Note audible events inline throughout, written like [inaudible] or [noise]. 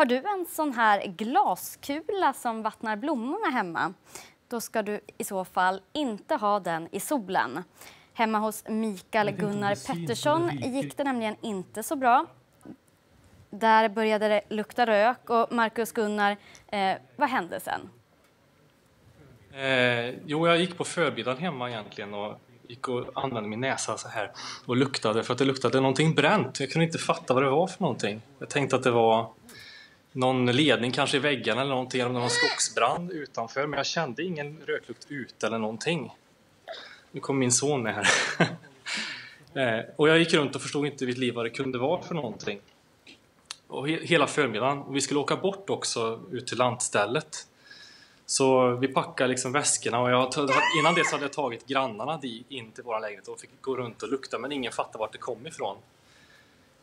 Har du en sån här glaskula som vattnar blommorna hemma? Då ska du i så fall inte ha den i solen. Hemma hos Mikael Gunnar Pettersson gick det nämligen inte så bra. Där började det lukta rök. Och Markus Gunnar, eh, vad hände sen? Eh, jo, jag gick på förmiddagen hemma egentligen och gick och använde min näsa så här och luktade för att det luktade någonting bränt. Jag kunde inte fatta vad det var för någonting. Jag tänkte att det var någon ledning kanske i väggarna eller någonting, eller någon skogsbrand utanför, men jag kände ingen röklukt ute eller någonting. Nu kom min son med här. [laughs] Eh, och jag gick runt och förstod inte mitt liv vad det kunde vara för någonting. Och he hela förmiddagen. Och vi skulle åka bort också ut till lantstället. Så vi packade liksom väskorna och jag, innan det så hade jag tagit grannarna in till vår lägenhet och fick gå runt och lukta men ingen fattade vart det kom ifrån.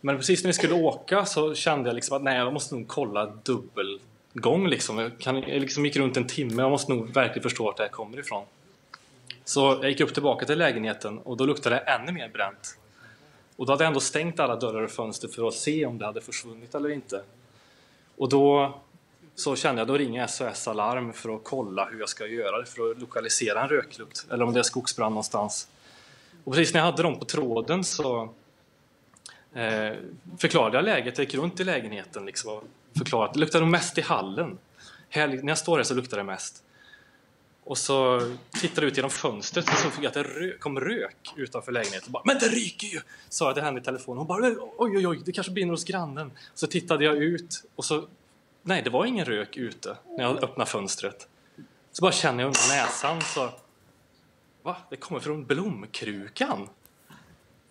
Men precis när vi skulle åka så kände jag liksom att nej, jag måste nog kolla dubbelgång liksom. Jag, kan, jag liksom gick runt en timme, jag måste nog verkligen förstå vart det här kommer ifrån. Så jag gick upp tillbaka till lägenheten och då luktade det ännu mer bränt. Och då hade jag ändå stängt alla dörrar och fönster för att se om det hade försvunnit eller inte. Och då så kände jag, då ringer jag SOS Alarm för att kolla hur jag ska göra för att lokalisera en röklukt, eller om det är skogsbrand någonstans. Och precis när jag hade dem på tråden så eh, förklarade jag läget, jag gick runt i lägenheten liksom och förklarade att det luktade mest i hallen. Här, när jag står här så luktar det mest. Och så tittade jag ut genom fönstret och så fick jag att det rök, kom rök utanför lägenheten. Bara, Men det ryker ju! Sa jag till henne i telefon. Hon bara oj oj oj, det kanske brinner hos grannen. Så tittade jag ut och så Nej, det var ingen rök ute när jag öppnade fönstret. Så bara känner jag under näsan så... Va? Det kommer från blomkrukan?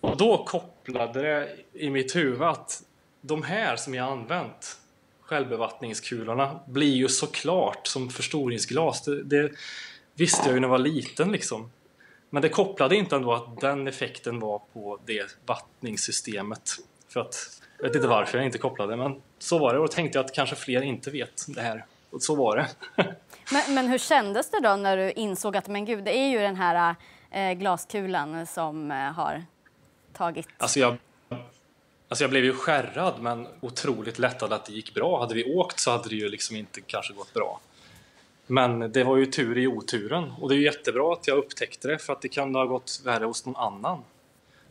Och då kopplade det i mitt huvud att de här som jag använt, självbevattningskulorna, blir ju såklart som förstoringsglas. Det, det visste jag ju när jag var liten liksom. Men det kopplade inte ändå att den effekten var på det vattningssystemet. För att, jag vet inte varför jag inte kopplade men så var det och då tänkte jag att kanske fler inte vet det här. Och så var det. [laughs] men, men hur kändes det då när du insåg att men gud, det är ju den här eh, glaskulan som eh, har tagit... Alltså jag, alltså jag blev ju skärrad men otroligt lättad att det gick bra. Hade vi åkt så hade det ju liksom inte kanske gått bra. Men det var ju tur i oturen och det är ju jättebra att jag upptäckte det för att det kan ha gått värre hos någon annan.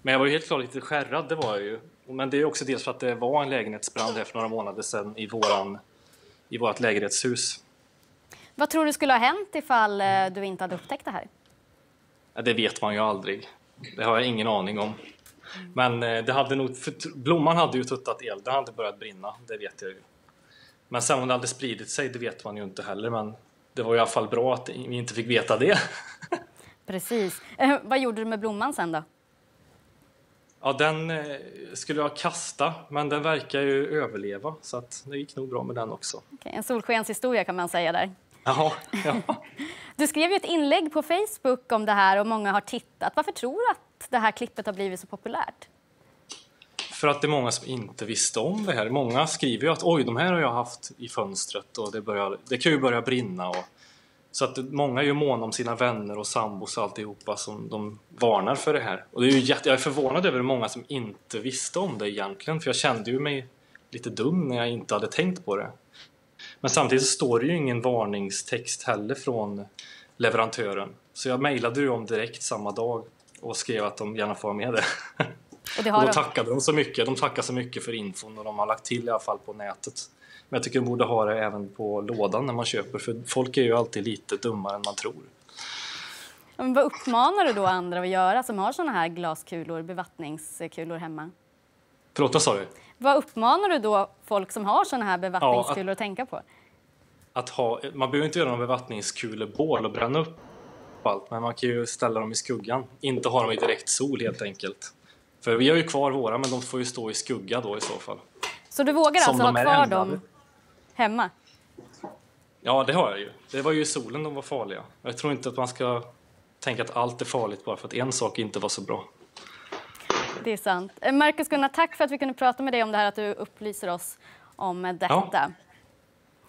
Men jag var ju helt klart lite skärrad, det var jag ju. Men det är också dels för att det var en lägenhetsbrand här för några månader sedan i, våran, i vårt lägenhetshus. Vad tror du skulle ha hänt ifall eh, du inte hade upptäckt det här? Ja, det vet man ju aldrig. Det har jag ingen aning om. Men eh, det hade nog, blomman hade ju tuttat eld, den hade börjat brinna, det vet jag ju. Men sen om det hade spridit sig, det vet man ju inte heller. Men det var i alla fall bra att vi inte fick veta det. [laughs] Precis. Eh, vad gjorde du med blomman sen då? Ja, den eh, skulle jag kasta, men den verkar ju överleva så att det gick nog bra med den också. Okay, en solskenshistoria kan man säga där. Jaha, ja. [laughs] Du skrev ju ett inlägg på Facebook om det här och många har tittat. Varför tror du att det här klippet har blivit så populärt? För att det är många som inte visste om det här. Många skriver ju att oj, de här har jag haft i fönstret och det, börjar, det kan ju börja brinna och så att många är ju måna om sina vänner och sambos och alltihopa som de varnar för det här. Och det är ju jätte, jag är förvånad över hur många som inte visste om det egentligen, för jag kände ju mig lite dum när jag inte hade tänkt på det. Men samtidigt så står det ju ingen varningstext heller från leverantören. Så jag mejlade ju om direkt samma dag och skrev att de gärna får med det. Och, det [laughs] har och då tackade de så mycket. De tackar så mycket för infon och de har lagt till i alla fall på nätet. Men jag tycker de borde ha det även på lådan när man köper för folk är ju alltid lite dummare än man tror. Men vad uppmanar du då andra att göra som har såna här glaskulor, bevattningskulor hemma? Förlåt, vad sa du? Vad uppmanar du då folk som har såna här bevattningskulor ja, att, att, tänka på? Att ha, man behöver inte göra någon bevattningskulebål och bränna upp allt, men man kan ju ställa dem i skuggan. Inte ha dem i direkt sol helt enkelt. För vi har ju kvar våra, men de får ju stå i skugga då i så fall. Så du vågar alltså ha kvar dem hemma? Ja, det har jag ju. Det var ju i solen de var farliga. Jag tror inte att man ska tänka att allt är farligt bara för att en sak inte var så bra. Det är sant. Eh, Marcus Gunnar, tack för att vi kunde prata med dig om det här, att du upplyser oss om detta. Ja.